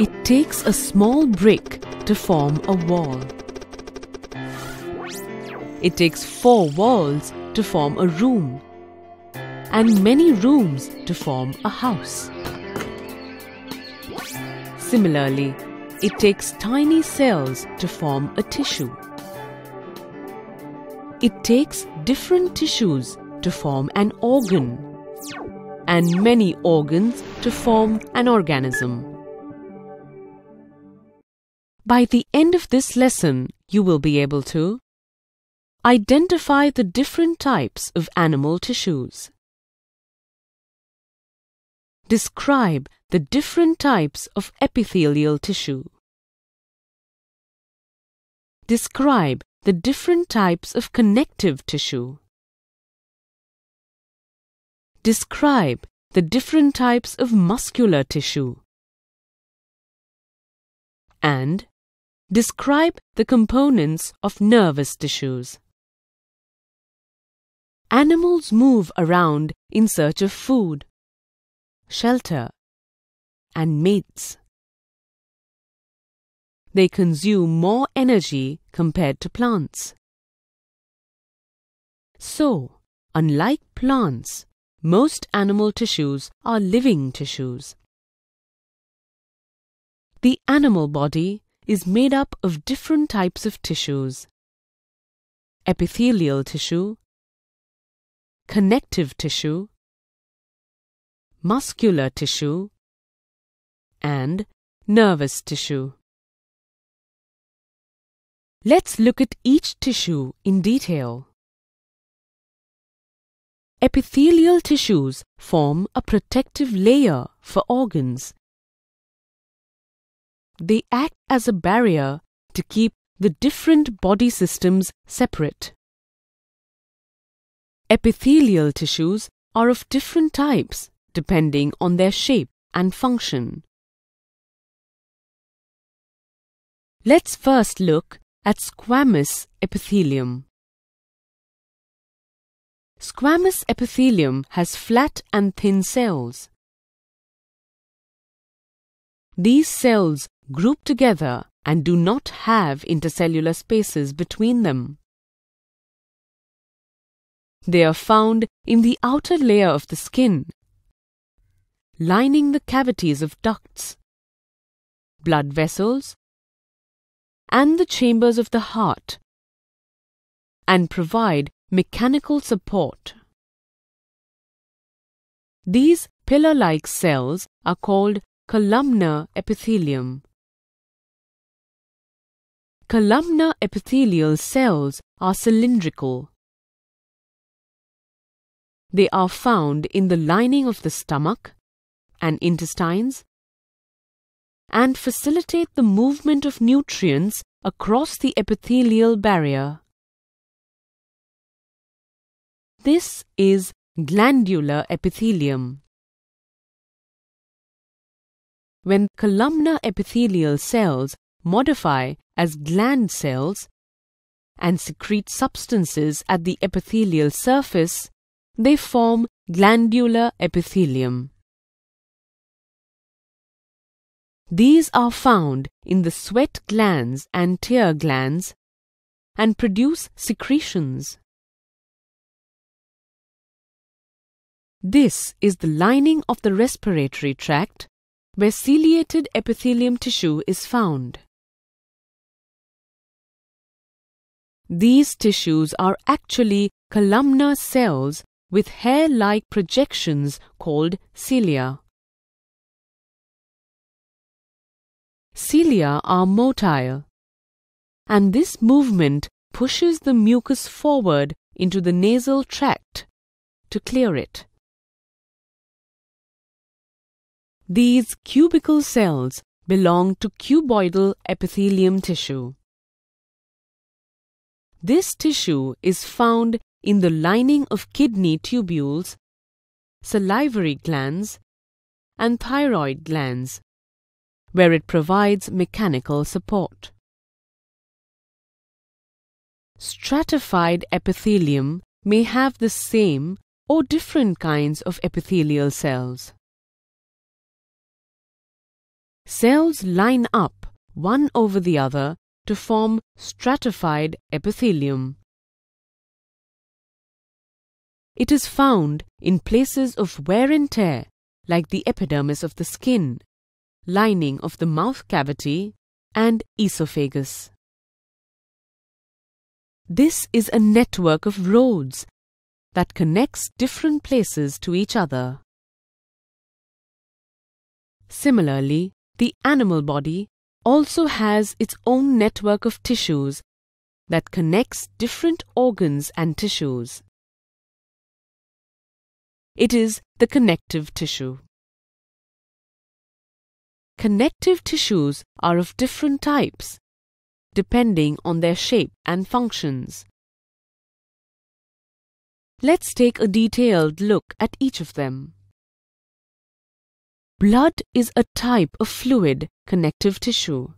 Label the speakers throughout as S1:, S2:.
S1: It takes a small brick to form a wall. It takes four walls to form a room and many rooms to form a house. Similarly, it takes tiny cells to form a tissue. It takes different tissues to form an organ and many organs to form an organism. By the end of this lesson, you will be able to identify the different types of animal tissues. Describe the different types of epithelial tissue. Describe the different types of connective tissue. Describe the different types of muscular tissue. And describe the components of nervous tissues. Animals move around in search of food, shelter, and mates. They consume more energy compared to plants. So, unlike plants, most animal tissues are living tissues. The animal body is made up of different types of tissues. Epithelial tissue, connective tissue, muscular tissue, and nervous tissue. Let's look at each tissue in detail. Epithelial tissues form a protective layer for organs. They act as a barrier to keep the different body systems separate. Epithelial tissues are of different types depending on their shape and function. Let's first look at squamous epithelium. Squamous epithelium has flat and thin cells. These cells group together and do not have intercellular spaces between them. They are found in the outer layer of the skin, lining the cavities of ducts, blood vessels, and the chambers of the heart, and provide mechanical support. These pillar-like cells are called columnar epithelium. Columnar epithelial cells are cylindrical. They are found in the lining of the stomach and intestines and facilitate the movement of nutrients across the epithelial barrier. This is glandular epithelium. When columnar epithelial cells modify as gland cells and secrete substances at the epithelial surface, they form glandular epithelium. These are found in the sweat glands and tear glands and produce secretions. This is the lining of the respiratory tract where ciliated epithelium tissue is found. These tissues are actually columnar cells with hair-like projections called cilia. Cilia are motile, and this movement pushes the mucus forward into the nasal tract to clear it. These cubical cells belong to cuboidal epithelium tissue. This tissue is found in the lining of kidney tubules, salivary glands, and thyroid glands, where it provides mechanical support. Stratified epithelium may have the same or different kinds of epithelial cells. cells line up one over the other to form stratified epithelium. It is found in places of wear and tear like the epidermis of the skin, lining of the mouth cavity and esophagus. This is a network of roads that connects different places to each other. Similarly, the animal body also has its own network of tissues that connects different organs and tissues. It is the connective tissue. Connective tissues are of different types depending on their shape and functions. Let's take a detailed look at each of them. Blood is a type of fluid connective tissue.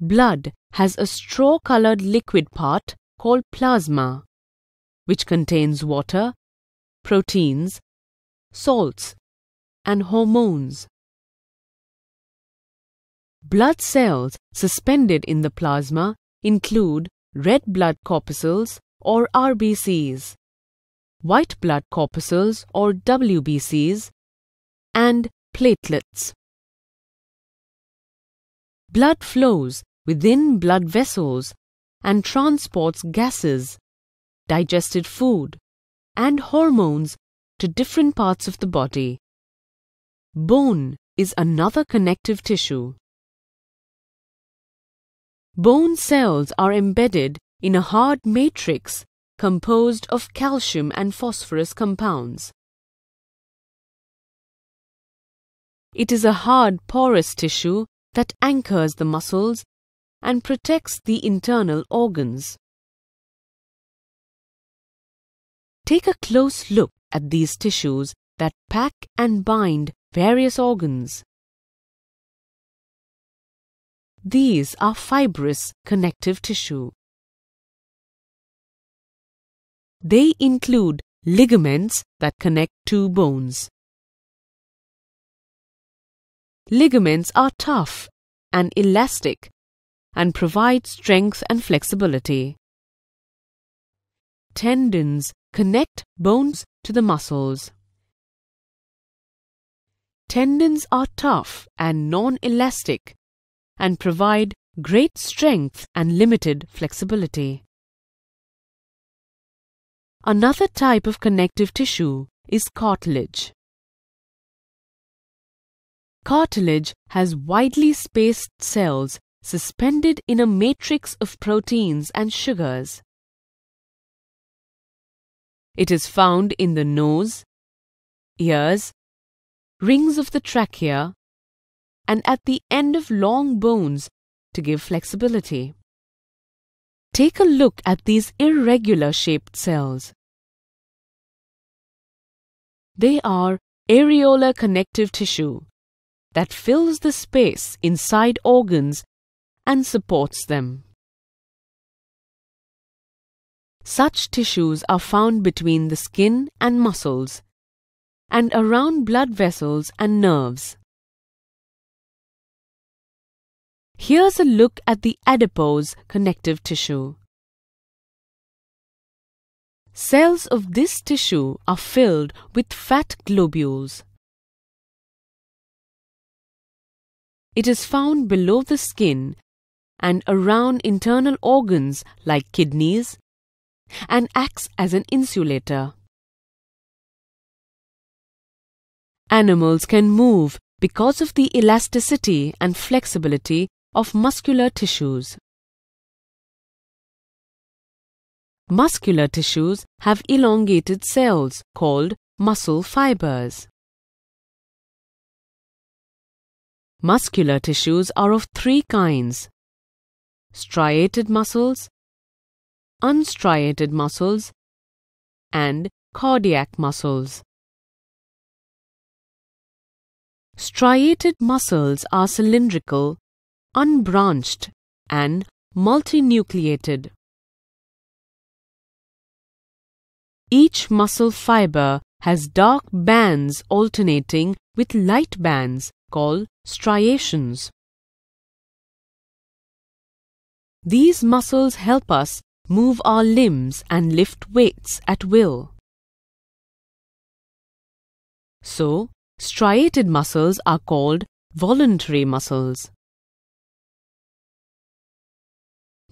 S1: Blood has a straw-colored liquid part called plasma, which contains water, proteins, salts, and hormones. Blood cells suspended in the plasma include red blood corpuscles or RBCs, white blood corpuscles or WBCs, and platelets. Blood flows within blood vessels and transports gases, digested food, and hormones to different parts of the body. Bone is another connective tissue. Bone cells are embedded in a hard matrix composed of calcium and phosphorus compounds. It is a hard porous tissue that anchors the muscles and protects the internal organs. Take a close look at these tissues that pack and bind various organs. These are fibrous connective tissue. They include ligaments that connect two bones. Ligaments are tough and elastic and provide strength and flexibility. Tendons connect bones to the muscles. Tendons are tough and non-elastic and provide great strength and limited flexibility. Another type of connective tissue is cartilage. Cartilage has widely spaced cells suspended in a matrix of proteins and sugars. It is found in the nose, ears, rings of the trachea, and at the end of long bones to give flexibility. Take a look at these irregular shaped cells. They are areolar connective tissue that fills the space inside organs and supports them. Such tissues are found between the skin and muscles and around blood vessels and nerves. Here's a look at the adipose connective tissue. Cells of this tissue are filled with fat globules. It is found below the skin and around internal organs like kidneys and acts as an insulator. Animals can move because of the elasticity and flexibility of muscular tissues. Muscular tissues have elongated cells called muscle fibers. Muscular tissues are of three kinds striated muscles, unstriated muscles, and cardiac muscles. Striated muscles are cylindrical unbranched and multinucleated. Each muscle fiber has dark bands alternating with light bands called striations. These muscles help us move our limbs and lift weights at will. So, striated muscles are called voluntary muscles.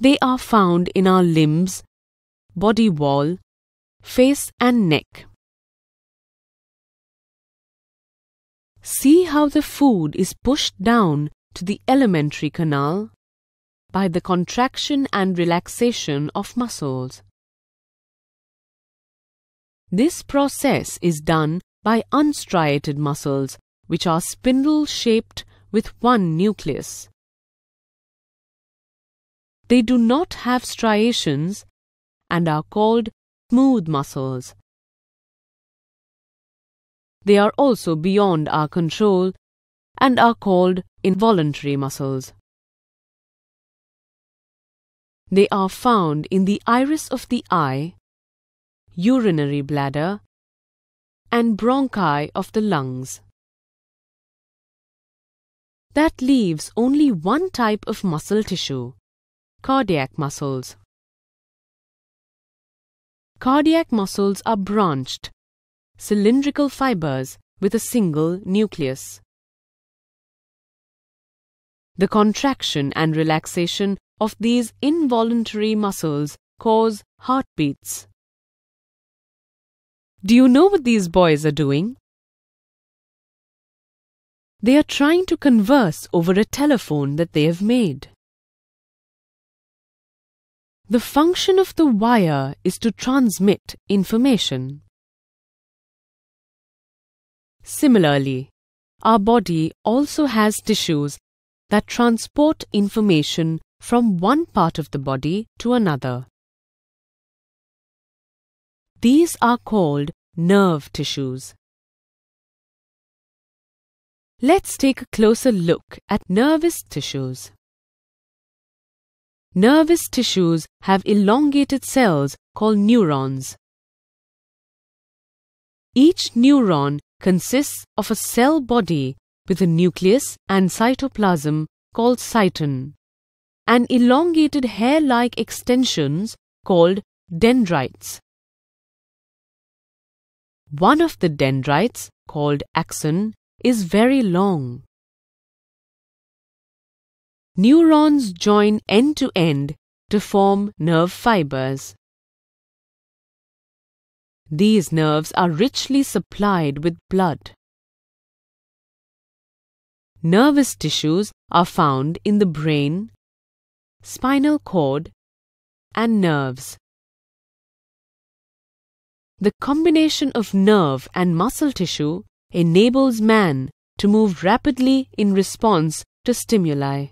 S1: They are found in our limbs, body wall, face and neck. See how the food is pushed down to the alimentary canal by the contraction and relaxation of muscles. This process is done by unstriated muscles which are spindle-shaped with one nucleus. They do not have striations and are called smooth muscles. They are also beyond our control and are called involuntary muscles. They are found in the iris of the eye, urinary bladder, and bronchi of the lungs. That leaves only one type of muscle tissue, cardiac muscles. Cardiac muscles are branched cylindrical fibers with a single nucleus. The contraction and relaxation of these involuntary muscles cause heartbeats. Do you know what these boys are doing? They are trying to converse over a telephone that they have made. The function of the wire is to transmit information. Similarly, our body also has tissues that transport information from one part of the body to another. These are called nerve tissues. Let's take a closer look at nervous tissues. Nervous tissues have elongated cells called neurons. Each neuron consists of a cell body with a nucleus and cytoplasm called cyton, and elongated hair-like extensions called dendrites. One of the dendrites, called axon, is very long. Neurons join end to end to form nerve fibers. These nerves are richly supplied with blood. Nervous tissues are found in the brain, spinal cord, and nerves. The combination of nerve and muscle tissue enables man to move rapidly in response to stimuli.